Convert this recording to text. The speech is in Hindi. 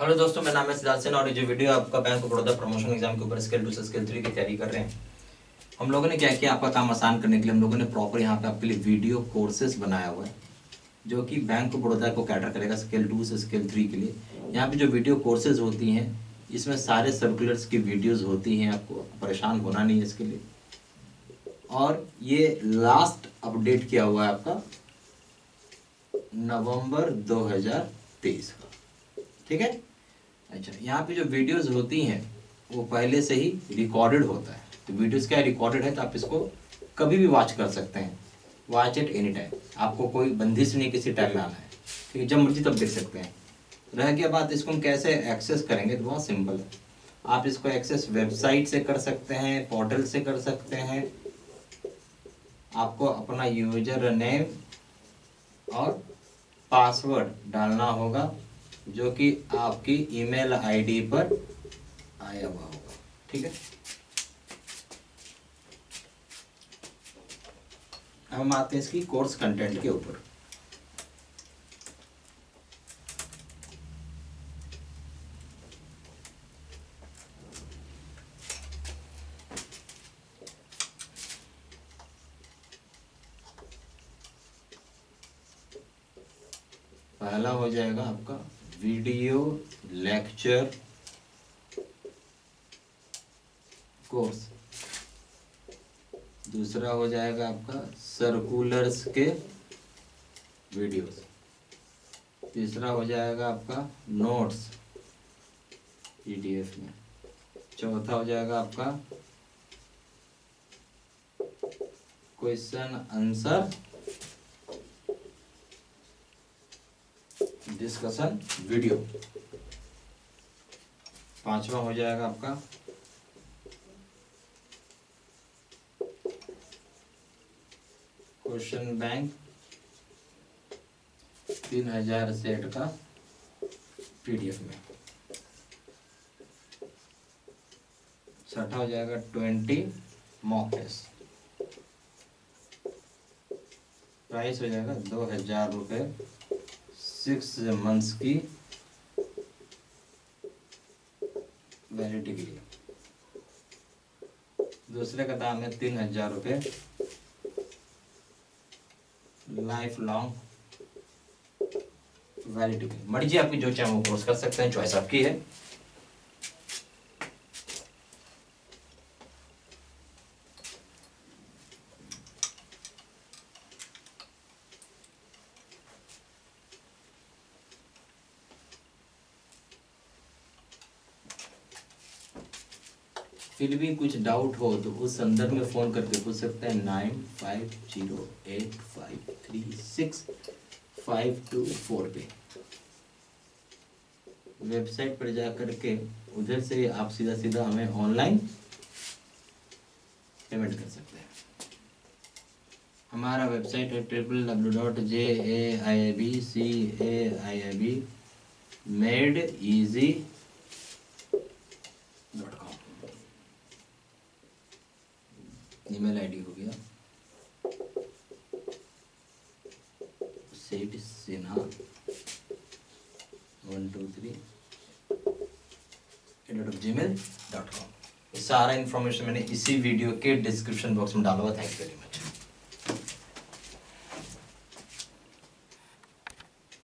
हेलो दोस्तों, मेरा नाम है सिद्धार्थ सेन और ये जो वीडियो आपका bank of Baroda promotion exam के ऊपर स्केल टू से स्केल थ्री की तैयारी कर रहे हैं। हम लोगों ने क्या किया, आपका काम आसान करने के लिए हम लोगों ने प्रॉपर यहाँ पे आपके लिए वीडियो कोर्सेज बनाया हुआ है, जो कि बैंक ऑफ़ बड़ौदा को कैटर करेगा स्केल टू से स्केल थ्री के लिए। यहाँ पे जो वीडियो कोर्सेज होती हैं, इसमें सारे सर्कुलर्स की वीडियोज़ होती हैं, आपको परेशान होना नहीं है इसके लिए। और ये लास्ट अपडेट किया हुआ है आपका, नवंबर 2023 का। ठीक है? अच्छा यहाँ पे जो वीडियोस होती हैं, वो पहले से ही रिकॉर्डेड होता है। तो वीडियोस क्या रिकॉर्डेड है तो आप इसको कभी भी वॉच कर सकते हैं। वॉच एट एनी टाइम आपको कोई बंदिश नहीं किसी टाइम आना है। ठीक है, जब मर्ज़ी तब देख सकते हैं। रह गया बात, इसको हम कैसे एक्सेस करेंगे तो बहुत सिंपल है। आप इसको एक्सेस वेबसाइट से कर सकते हैं पोर्टल से कर सकते हैं। आपको अपना यूज़र नेम और पासवर्ड डालना होगा। जो कि आपकी ईमेल आईडी पर आया हुआ होगा। ठीक है? हम आते हैं इसकी कोर्स कंटेंट के ऊपर। पहला हो जाएगा आपका वीडियो लेक्चर कोर्स दूसरा हो जाएगा आपका सर्कुलर्स के वीडियोस तीसरा हो जाएगा आपका नोट्स पीडीएफ में. चौथा हो जाएगा आपका क्वेश्चन आंसर डिस्कशन वीडियो पांचवा हो जाएगा आपका। क्वेश्चन बैंक तीन हज़ार सेट का पीडीएफ में। छठा हो जाएगा ट्वेंटी मॉक टेस्ट प्राइस हो जाएगा दो हज़ार रुपये सिक्स मंथ्स की वैलिडिटी के लिए। दूसरे का दाम है तीन हज़ार रुपये लाइफ लॉन्ग वैलिडिटी मर्ज़ी आपकी जो चाहे वो कोर्स कर सकते हैं चॉइस आपकी है। फिर भी कुछ डाउट हो तो उस संदर्भ में फ़ोन करके पूछ सकते हैं nine five zero eight five three six five two four पे। वेबसाइट पर जा करके उधर से आप सीधा सीधा हमें ऑनलाइन पेमेंट कर सकते हैं। हमारा वेबसाइट है triple W dot J A I B C A I I B made easy dot com email ID हो गया। Seth Sinha one two three at gmail dot com सारा इन्फॉर्मेशन मैंने इसी वीडियो के डिस्क्रिप्शन बॉक्स में डाला हुआ थैंक यू वेरी मच